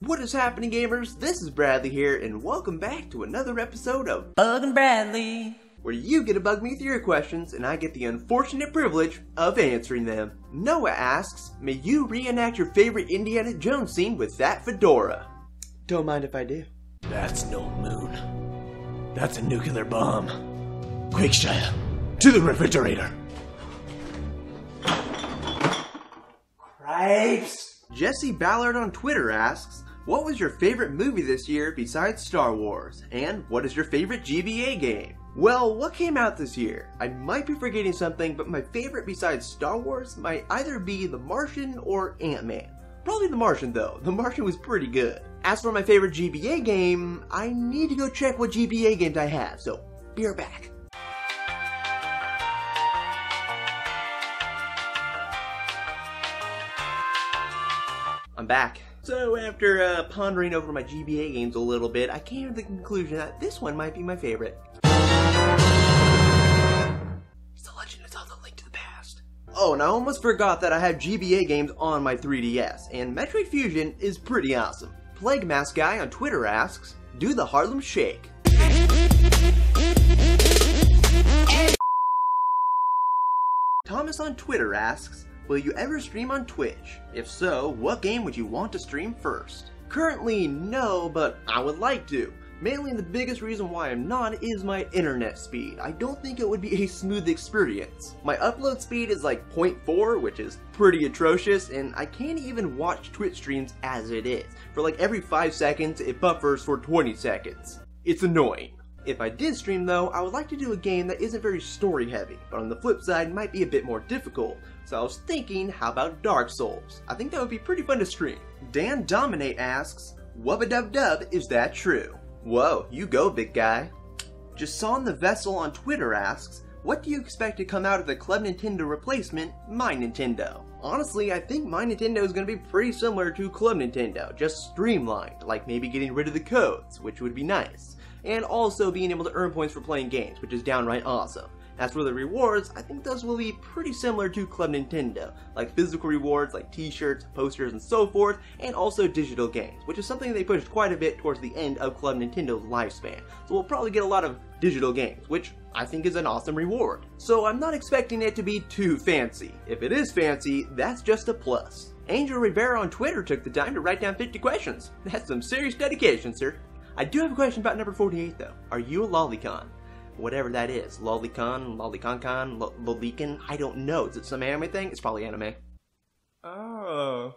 What is happening, gamers? This is Bradley here, and welcome back to another episode of Bugging Bradley. where you get to bug me with your questions, and I get the unfortunate privilege of answering them. Noah asks, May you reenact your favorite Indiana Jones scene with that fedora? Don't mind if I do. That's no moon. That's a nuclear bomb. Quick, Shia. To the refrigerator. Cripes! Jesse Ballard on Twitter asks, What was your favorite movie this year besides Star Wars? And what is your favorite GBA game? Well, what came out this year? I might be forgetting something, but my favorite besides Star Wars might either be The Martian or Ant-Man. Probably The Martian though. The Martian was pretty good. As for my favorite GBA game, I need to go check what GBA games I have, so be right back. I'm back. So after uh, pondering over my GBA games a little bit, I came to the conclusion that this one might be my favorite. It's The Legend of Zelda Link to the Past. Oh, and I almost forgot that I have GBA games on my 3DS, and Metroid Fusion is pretty awesome. Plague Mask Guy on Twitter asks, Do the Harlem Shake. Thomas on Twitter asks, Will you ever stream on Twitch? If so, what game would you want to stream first? Currently, no, but I would like to. Mainly the biggest reason why I'm not is my internet speed. I don't think it would be a smooth experience. My upload speed is like 0.4, which is pretty atrocious, and I can't even watch Twitch streams as it is. For like every 5 seconds, it buffers for 20 seconds. It's annoying. If I did stream though, I would like to do a game that isn't very story heavy, but on the flip side might be a bit more difficult. So I was thinking, how about Dark Souls? I think that would be pretty fun to stream. Dan Dominate asks, Wubba dub dub, is that true? Whoa, you go big guy. Jason the Vessel on Twitter asks, what do you expect to come out of the Club Nintendo replacement, My Nintendo? Honestly, I think My Nintendo is going to be pretty similar to Club Nintendo, just streamlined, like maybe getting rid of the codes, which would be nice and also being able to earn points for playing games, which is downright awesome. As for the rewards, I think those will be pretty similar to Club Nintendo, like physical rewards like t-shirts, posters, and so forth, and also digital games, which is something they pushed quite a bit towards the end of Club Nintendo's lifespan. So we'll probably get a lot of digital games, which I think is an awesome reward. So I'm not expecting it to be too fancy. If it is fancy, that's just a plus. Angel Rivera on Twitter took the time to write down 50 questions. That's some serious dedication, sir. I do have a question about number 48 though. Are you a lolicon? Whatever that is. Lolicon, loliconcon, lo- lolican? I don't know. Is it some anime thing? It's probably anime. Oh,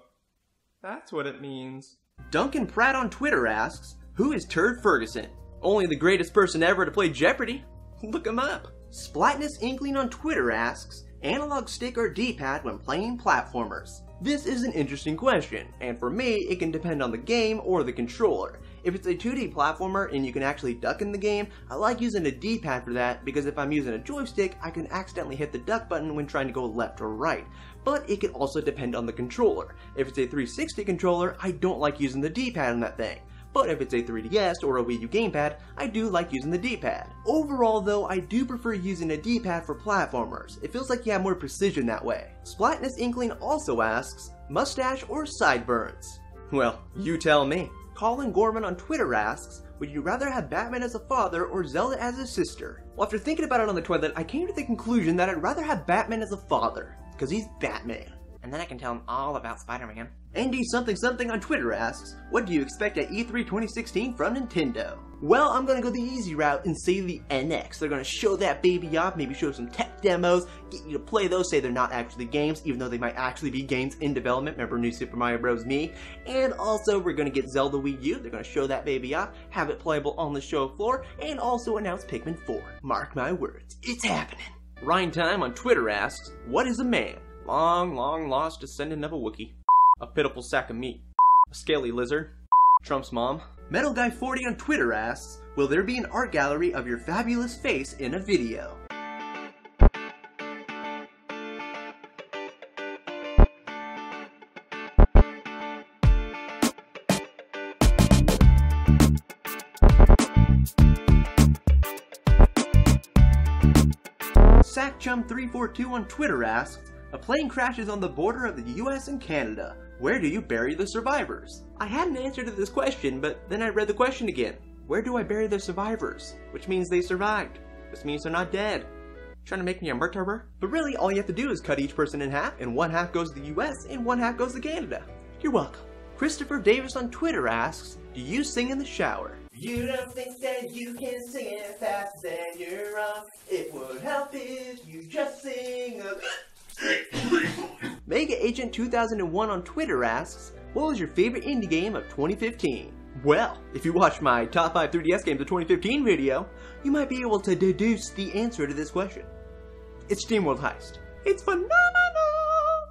that's what it means. Duncan Pratt on Twitter asks, Who is Turd Ferguson? Only the greatest person ever to play Jeopardy. Look him up. Splatness Inkling on Twitter asks, Analog stick or D-pad when playing platformers? This is an interesting question, and for me, it can depend on the game or the controller. If it's a 2D platformer and you can actually duck in the game, I like using a D-pad for that because if I'm using a joystick, I can accidentally hit the duck button when trying to go left or right. But it can also depend on the controller. If it's a 360 controller, I don't like using the D-pad on that thing. But if it's a 3DS or a Wii U gamepad, I do like using the D-pad. Overall though, I do prefer using a D-pad for platformers. It feels like you have more precision that way. Splatness Inkling also asks, mustache or sideburns? Well, you tell me. Colin Gorman on Twitter asks, would you rather have Batman as a father or Zelda as a sister? Well, after thinking about it on the toilet, I came to the conclusion that I'd rather have Batman as a father, because he's Batman. And then I can tell him all about Spider-Man. Andy something something on Twitter asks, what do you expect at E3 2016 from Nintendo? Well, I'm gonna go the easy route and say the NX. They're gonna show that baby off, maybe show some tech demos, get you to play those, say they're not actually games, even though they might actually be games in development. Remember New Super Mario Bros. Mii? And also, we're gonna get Zelda Wii U. They're gonna show that baby off, have it playable on the show floor, and also announce Pikmin 4. Mark my words, it's happening. Ryan Time on Twitter asks, what is a man? Long, long lost descendant of a Wookiee. A pitiful sack of meat. A scaly lizard. Trump's mom. Metal Guy 40 on Twitter asks, Will there be an art gallery of your fabulous face in a video? SackChum342 on Twitter asks, A plane crashes on the border of the US and Canada. Where do you bury the survivors? I had an answer to this question, but then I read the question again. Where do I bury the survivors? Which means they survived. This means they're not dead. Trying to make me a murderer? But really, all you have to do is cut each person in half, and one half goes to the US and one half goes to Canada. You're welcome. Christopher Davis on Twitter asks, Do you sing in the shower? You don't think that you can sing it fast, then you're wrong. It would help if you just sing a Mega Agent 2001 on Twitter asks, What was your favorite indie game of 2015? Well, if you watched my top 5 3DS games of 2015 video, you might be able to deduce the answer to this question. It's SteamWorld Heist. It's phenomenal!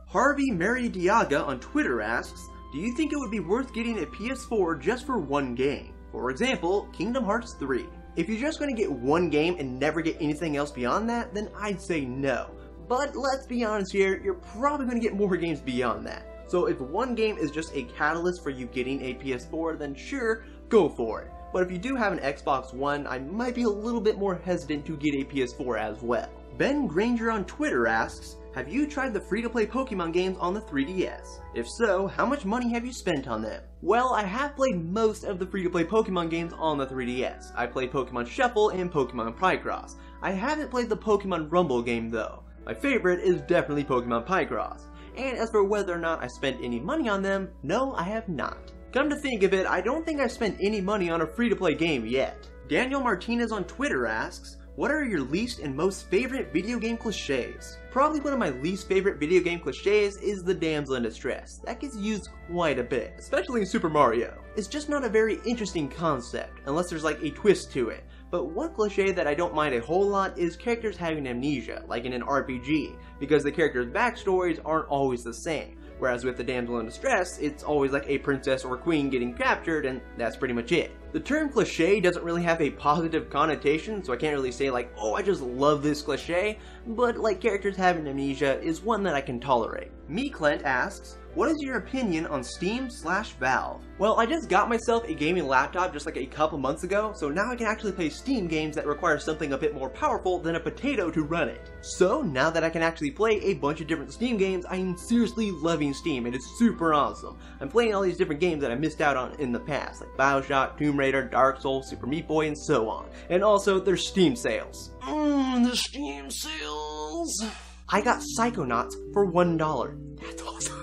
Harvey Mary Diaga on Twitter asks, Do you think it would be worth getting a PS4 just for one game? For example, Kingdom Hearts 3. If you're just going to get one game and never get anything else beyond that, then I'd say no. But let's be honest here, you're probably going to get more games beyond that. So if one game is just a catalyst for you getting a PS4, then sure, go for it. But if you do have an Xbox One, I might be a little bit more hesitant to get a PS4 as well. Ben Granger on Twitter asks, have you tried the free-to-play Pokemon games on the 3DS? If so, how much money have you spent on them? Well, I have played most of the free-to-play Pokemon games on the 3DS. I played Pokemon Shuffle and Pokemon Picross. I haven't played the Pokemon Rumble game though. My favorite is definitely Pokemon Picross. And as for whether or not I spent any money on them, no, I have not. Come to think of it, I don't think I've spent any money on a free-to-play game yet. Daniel Martinez on Twitter asks, what are your least and most favorite video game cliches? Probably one of my least favorite video game cliches is the damsel in distress. That gets used quite a bit, especially in Super Mario. It's just not a very interesting concept, unless there's like a twist to it. But one cliche that I don't mind a whole lot is characters having amnesia, like in an RPG, because the characters' backstories aren't always the same. Whereas with the damsel in distress, it's always like a princess or queen getting captured, and that's pretty much it. The term cliche doesn't really have a positive connotation, so I can't really say like, oh, I just love this cliche, but like characters having amnesia is one that I can tolerate. Me Clint asks, what is your opinion on Steam slash Valve? Well, I just got myself a gaming laptop just like a couple months ago, so now I can actually play Steam games that require something a bit more powerful than a potato to run it. So now that I can actually play a bunch of different Steam games, I'm seriously loving Steam and it's super awesome. I'm playing all these different games that I missed out on in the past, like Bioshock, Tomb Raider, Dark Souls, Super Meat Boy, and so on. And also, there's Steam sales. Mmm, the Steam sales! I got Psychonauts for $1. That's awesome.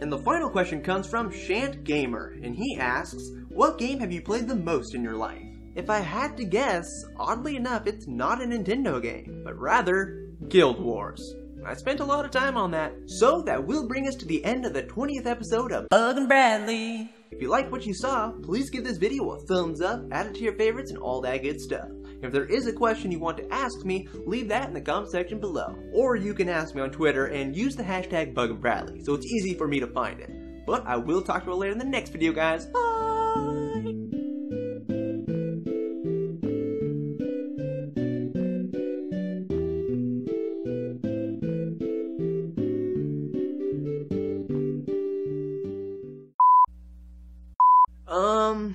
And the final question comes from Shant Gamer, and he asks, What game have you played the most in your life? If I had to guess, oddly enough, it's not a Nintendo game, but rather Guild Wars. I spent a lot of time on that. So that will bring us to the end of the 20th episode of Bugging Bradley. If you liked what you saw, please give this video a thumbs up, add it to your favorites, and all that good stuff. If there is a question you want to ask me, leave that in the comment section below. Or you can ask me on Twitter and use the hashtag BuggingBradley, so it's easy for me to find it. But I will talk to you later in the next video, guys. Bye! Um...